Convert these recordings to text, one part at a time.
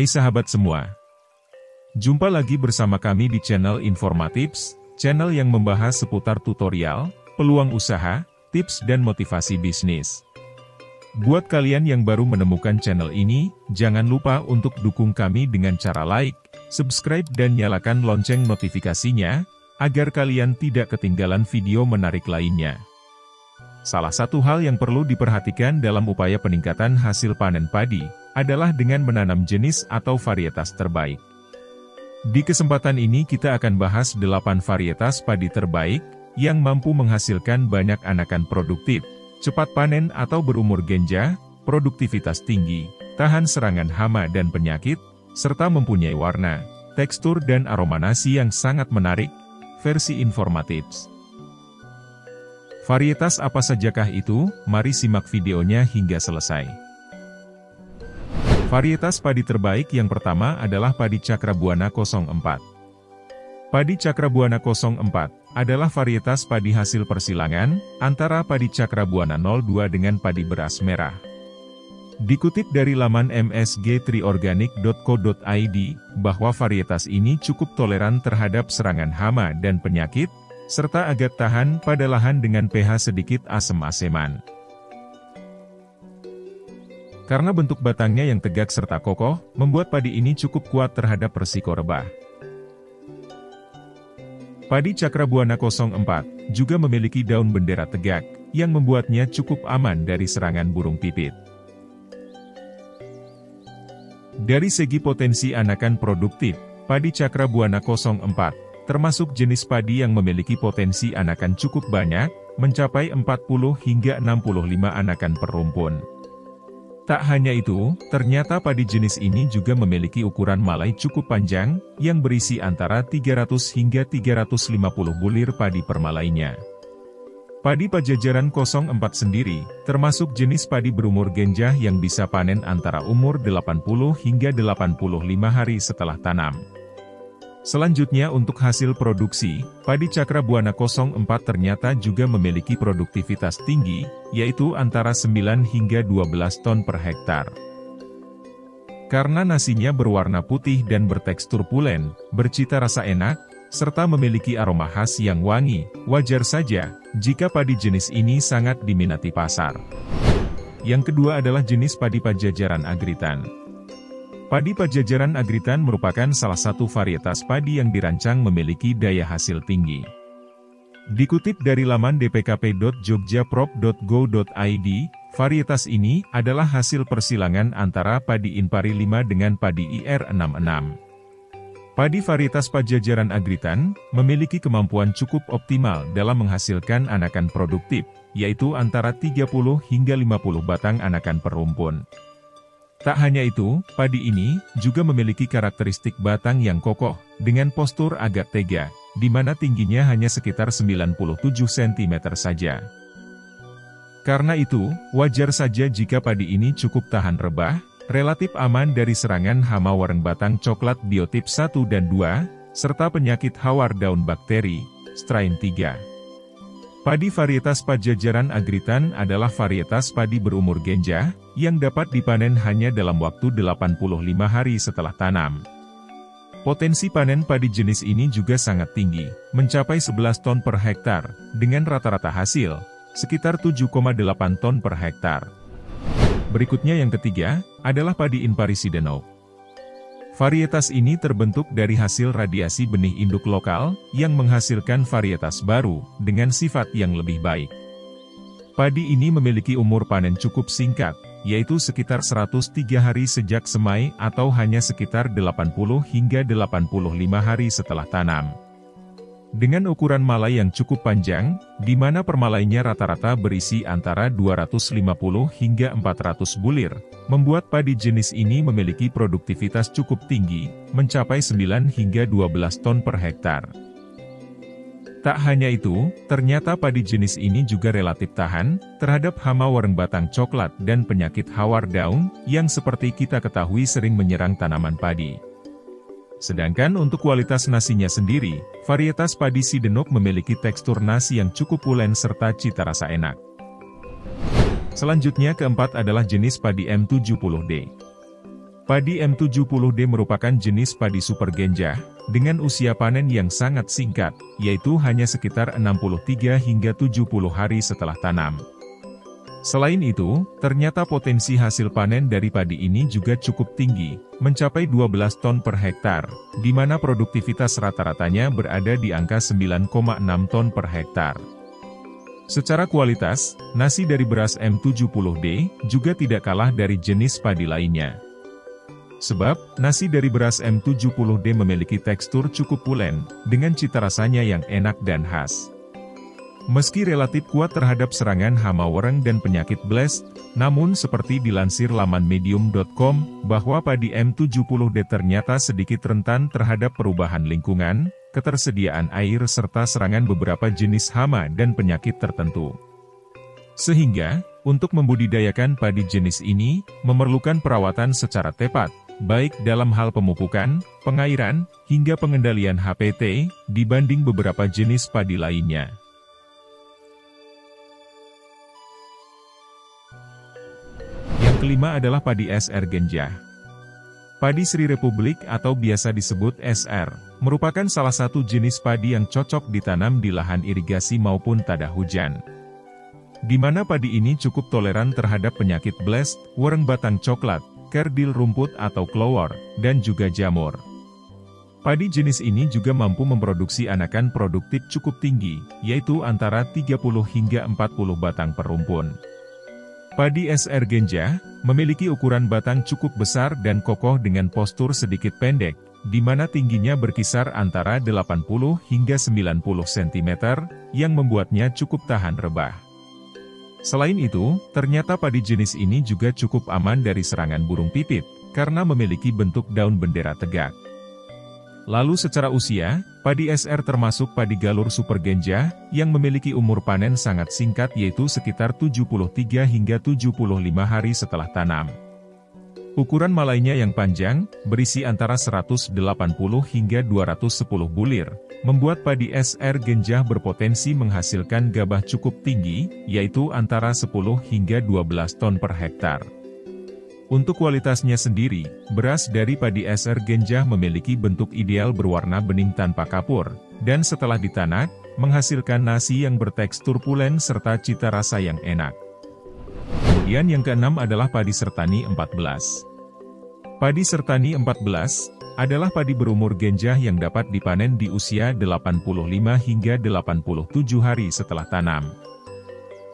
Hai sahabat semua. Jumpa lagi bersama kami di channel Informatips, channel yang membahas seputar tutorial, peluang usaha, tips dan motivasi bisnis. Buat kalian yang baru menemukan channel ini, jangan lupa untuk dukung kami dengan cara like, subscribe dan nyalakan lonceng notifikasinya, agar kalian tidak ketinggalan video menarik lainnya. Salah satu hal yang perlu diperhatikan dalam upaya peningkatan hasil panen padi, adalah dengan menanam jenis atau varietas terbaik. Di kesempatan ini kita akan bahas 8 varietas padi terbaik, yang mampu menghasilkan banyak anakan produktif, cepat panen atau berumur genja, produktivitas tinggi, tahan serangan hama dan penyakit, serta mempunyai warna, tekstur dan aroma nasi yang sangat menarik, versi informatif. Varietas apa sajakah itu? Mari simak videonya hingga selesai. Varietas padi terbaik yang pertama adalah padi Cakrabuana 04. Padi Cakrabuana 04 adalah varietas padi hasil persilangan antara padi Cakrabuana 02 dengan padi beras merah. Dikutip dari laman msg3organic.co.id, bahwa varietas ini cukup toleran terhadap serangan hama dan penyakit, serta agak tahan pada lahan dengan pH sedikit asem-aseman. Karena bentuk batangnya yang tegak serta kokoh, membuat padi ini cukup kuat terhadap resiko rebah. Padi Cakrabuana 04 juga memiliki daun bendera tegak, yang membuatnya cukup aman dari serangan burung pipit. Dari segi potensi anakan produktif, padi Cakrabuana 04 termasuk jenis padi yang memiliki potensi anakan cukup banyak, mencapai 40 hingga 65 anakan per rumpun. Tak hanya itu, ternyata padi jenis ini juga memiliki ukuran malai cukup panjang, yang berisi antara 300 hingga 350 bulir padi per malainya. Padi Pajajaran 04 sendiri, termasuk jenis padi berumur genjah yang bisa panen antara umur 80 hingga 85 hari setelah tanam. Selanjutnya untuk hasil produksi, padi cakra buana 04 ternyata juga memiliki produktivitas tinggi, yaitu antara 9 hingga 12 ton per hektar. Karena nasinya berwarna putih dan bertekstur pulen, bercita rasa enak, serta memiliki aroma khas yang wangi, wajar saja, jika padi jenis ini sangat diminati pasar. Yang kedua adalah jenis padi pajajaran agritan. Padi Pajajaran Agritan merupakan salah satu varietas padi yang dirancang memiliki daya hasil tinggi. Dikutip dari laman dpkp.jogjaprop.go.id, varietas ini adalah hasil persilangan antara padi Inpari 5 dengan padi IR66. Padi varietas Pajajaran Agritan memiliki kemampuan cukup optimal dalam menghasilkan anakan produktif, yaitu antara 30 hingga 50 batang anakan per rumpun. Tak hanya itu, padi ini juga memiliki karakteristik batang yang kokoh, dengan postur agak tega, di mana tingginya hanya sekitar 97 cm saja. Karena itu, wajar saja jika padi ini cukup tahan rebah, relatif aman dari serangan hama wareng batang coklat biotip 1 dan 2, serta penyakit hawar daun bakteri, strain 3. Padi varietas Pajajaran Agritan adalah varietas padi berumur genja, yang dapat dipanen hanya dalam waktu 85 hari setelah tanam. Potensi panen padi jenis ini juga sangat tinggi, mencapai 11 ton per hektar, dengan rata-rata hasil, sekitar 7,8 ton per hektar. Berikutnya yang ketiga, adalah padi Inparisidenau. Varietas ini terbentuk dari hasil radiasi benih induk lokal, yang menghasilkan varietas baru, dengan sifat yang lebih baik. Padi ini memiliki umur panen cukup singkat, yaitu sekitar 103 hari sejak semai atau hanya sekitar 80 hingga 85 hari setelah tanam. Dengan ukuran malai yang cukup panjang, di mana permalainya rata-rata berisi antara 250 hingga 400 bulir, membuat padi jenis ini memiliki produktivitas cukup tinggi, mencapai 9 hingga 12 ton per hektar. Tak hanya itu, ternyata padi jenis ini juga relatif tahan, terhadap hama wareng batang coklat dan penyakit hawar daun, yang seperti kita ketahui sering menyerang tanaman padi. Sedangkan untuk kualitas nasinya sendiri, varietas padi Sidenok memiliki tekstur nasi yang cukup pulen serta cita rasa enak. Selanjutnya keempat adalah jenis padi M70D. Padi M70D merupakan jenis padi super genjah, dengan usia panen yang sangat singkat, yaitu hanya sekitar 63 hingga 70 hari setelah tanam. Selain itu, ternyata potensi hasil panen dari padi ini juga cukup tinggi, mencapai 12 ton per hektar, di mana produktivitas rata-ratanya berada di angka 9,6 ton per hektar. Secara kualitas, nasi dari beras M70D juga tidak kalah dari jenis padi lainnya. Sebab, nasi dari beras M70D memiliki tekstur cukup pulen, dengan cita rasanya yang enak dan khas. Meski relatif kuat terhadap serangan hama wereng dan penyakit blast, namun seperti dilansir laman medium.com, bahwa padi M70D ternyata sedikit rentan terhadap perubahan lingkungan, ketersediaan air serta serangan beberapa jenis hama dan penyakit tertentu. Sehingga, untuk membudidayakan padi jenis ini, memerlukan perawatan secara tepat, baik dalam hal pemupukan, pengairan, hingga pengendalian HPT, dibanding beberapa jenis padi lainnya. Kelima adalah padi SR Genjah. Padi Sri Republik atau biasa disebut SR, merupakan salah satu jenis padi yang cocok ditanam di lahan irigasi maupun tada hujan. Di mana padi ini cukup toleran terhadap penyakit blast, wereng batang coklat, kerdil rumput atau clover, dan juga jamur. Padi jenis ini juga mampu memproduksi anakan produktif cukup tinggi, yaitu antara 30 hingga 40 batang per rumpun. Padi SR Genja, memiliki ukuran batang cukup besar dan kokoh dengan postur sedikit pendek, di mana tingginya berkisar antara 80 hingga 90 cm, yang membuatnya cukup tahan rebah. Selain itu, ternyata padi jenis ini juga cukup aman dari serangan burung pipit, karena memiliki bentuk daun bendera tegak. Lalu secara usia, padi SR termasuk padi galur super genja, yang memiliki umur panen sangat singkat yaitu sekitar 73 hingga 75 hari setelah tanam. Ukuran malainya yang panjang, berisi antara 180 hingga 210 bulir, membuat padi SR Genjah berpotensi menghasilkan gabah cukup tinggi, yaitu antara 10 hingga 12 ton per hektar. Untuk kualitasnya sendiri, beras dari padi SR Genjah memiliki bentuk ideal berwarna bening tanpa kapur, dan setelah ditanak, menghasilkan nasi yang bertekstur pulen serta cita rasa yang enak. Kemudian yang keenam adalah padi sertani 14. Padi sertani 14, adalah padi berumur genjah yang dapat dipanen di usia 85 hingga 87 hari setelah tanam.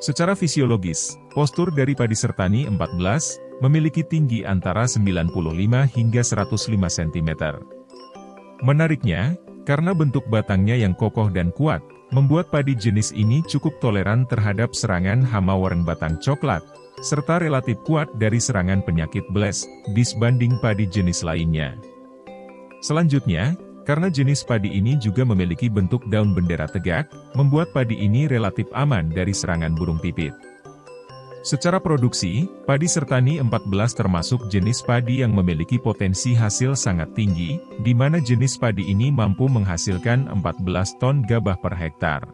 Secara fisiologis, postur dari padi sertani 14, memiliki tinggi antara 95 hingga 105 cm. Menariknya, karena bentuk batangnya yang kokoh dan kuat, membuat padi jenis ini cukup toleran terhadap serangan hama wareng batang coklat, serta relatif kuat dari serangan penyakit blast, disbanding padi jenis lainnya. Selanjutnya, karena jenis padi ini juga memiliki bentuk daun bendera tegak, membuat padi ini relatif aman dari serangan burung pipit. Secara produksi, padi sertani 14 termasuk jenis padi yang memiliki potensi hasil sangat tinggi, di mana jenis padi ini mampu menghasilkan 14 ton gabah per hektar.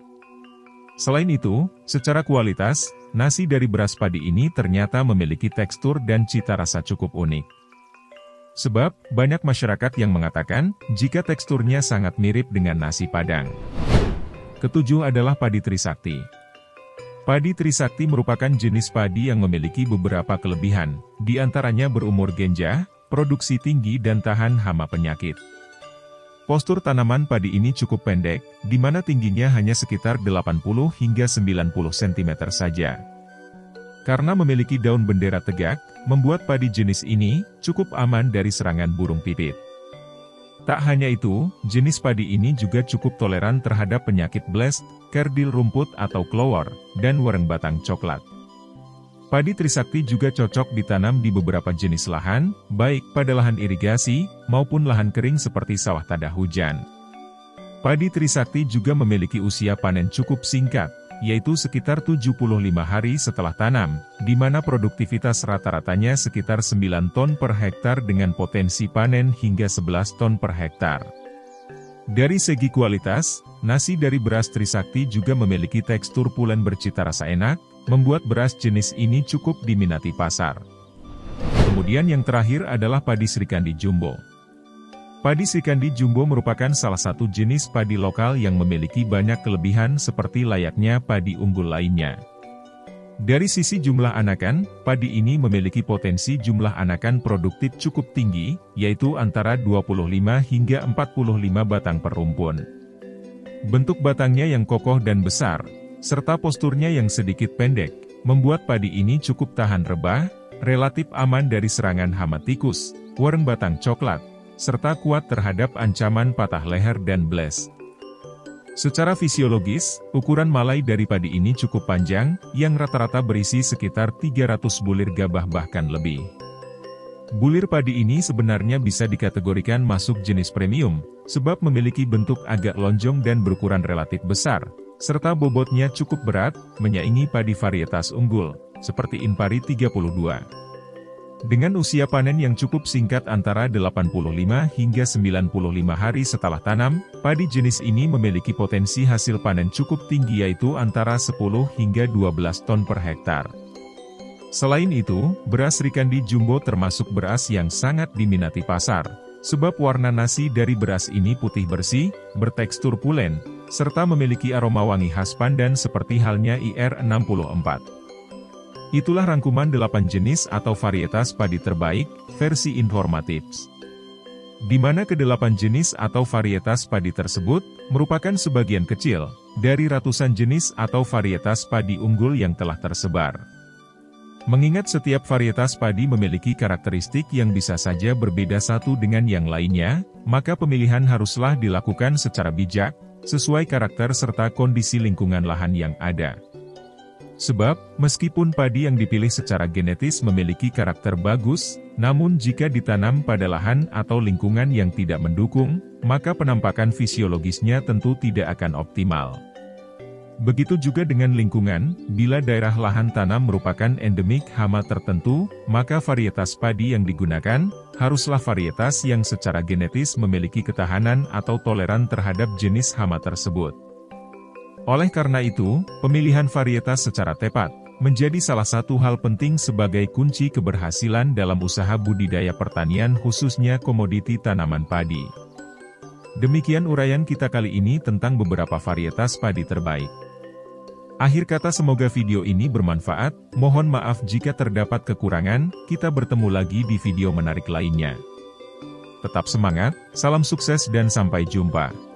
Selain itu, secara kualitas, nasi dari beras padi ini ternyata memiliki tekstur dan cita rasa cukup unik. Sebab, banyak masyarakat yang mengatakan, jika teksturnya sangat mirip dengan nasi padang. Ketujuh adalah padi Trisakti. Padi Trisakti merupakan jenis padi yang memiliki beberapa kelebihan, di antaranya berumur genjah, produksi tinggi dan tahan hama penyakit. Postur tanaman padi ini cukup pendek, di mana tingginya hanya sekitar 80 hingga 90 cm saja. Karena memiliki daun bendera tegak, membuat padi jenis ini cukup aman dari serangan burung pipit. Tak hanya itu, jenis padi ini juga cukup toleran terhadap penyakit blast, kerdil rumput atau clover, dan wereng batang coklat. Padi Trisakti juga cocok ditanam di beberapa jenis lahan, baik pada lahan irigasi, maupun lahan kering seperti sawah tada hujan. Padi Trisakti juga memiliki usia panen cukup singkat, yaitu sekitar 75 hari setelah tanam, di mana produktivitas rata-ratanya sekitar 9 ton per hektar dengan potensi panen hingga 11 ton per hektar. Dari segi kualitas, nasi dari beras Trisakti juga memiliki tekstur pulen bercita rasa enak, membuat beras jenis ini cukup diminati pasar. Kemudian yang terakhir adalah padi Srikandi Jumbo. Padi Srikandi Jumbo merupakan salah satu jenis padi lokal yang memiliki banyak kelebihan seperti layaknya padi unggul lainnya. Dari sisi jumlah anakan, padi ini memiliki potensi jumlah anakan produktif cukup tinggi, yaitu antara 25 hingga 45 batang per rumpun. Bentuk batangnya yang kokoh dan besar, serta posturnya yang sedikit pendek, membuat padi ini cukup tahan rebah, relatif aman dari serangan hama tikus, wareng batang coklat, serta kuat terhadap ancaman patah leher dan bles. Secara fisiologis, ukuran malai dari padi ini cukup panjang, yang rata-rata berisi sekitar 300 bulir gabah bahkan lebih. Bulir padi ini sebenarnya bisa dikategorikan masuk jenis premium, sebab memiliki bentuk agak lonjong dan berukuran relatif besar, serta bobotnya cukup berat, menyaingi padi varietas unggul, seperti Inpari 32. Dengan usia panen yang cukup singkat antara 85 hingga 95 hari setelah tanam, padi jenis ini memiliki potensi hasil panen cukup tinggi yaitu antara 10 hingga 12 ton per hektar. Selain itu, beras Rikandi Jumbo termasuk beras yang sangat diminati pasar, sebab warna nasi dari beras ini putih bersih, bertekstur pulen, serta memiliki aroma wangi khas pandan seperti halnya IR64. Itulah rangkuman 8 jenis atau varietas padi terbaik, versi informatif. Di mana kedelapan jenis atau varietas padi tersebut, merupakan sebagian kecil, dari ratusan jenis atau varietas padi unggul yang telah tersebar. Mengingat setiap varietas padi memiliki karakteristik yang bisa saja berbeda satu dengan yang lainnya, maka pemilihan haruslah dilakukan secara bijak, sesuai karakter serta kondisi lingkungan lahan yang ada. Sebab, meskipun padi yang dipilih secara genetis memiliki karakter bagus, namun jika ditanam pada lahan atau lingkungan yang tidak mendukung, maka penampakan fisiologisnya tentu tidak akan optimal. Begitu juga dengan lingkungan, bila daerah lahan tanam merupakan endemik hama tertentu, maka varietas padi yang digunakan, haruslah varietas yang secara genetis memiliki ketahanan atau toleran terhadap jenis hama tersebut. Oleh karena itu, pemilihan varietas secara tepat, menjadi salah satu hal penting sebagai kunci keberhasilan dalam usaha budidaya pertanian khususnya komoditi tanaman padi. Demikian uraian kita kali ini tentang beberapa varietas padi terbaik. Akhir kata semoga video ini bermanfaat, mohon maaf jika terdapat kekurangan, kita bertemu lagi di video menarik lainnya. Tetap semangat, salam sukses dan sampai jumpa.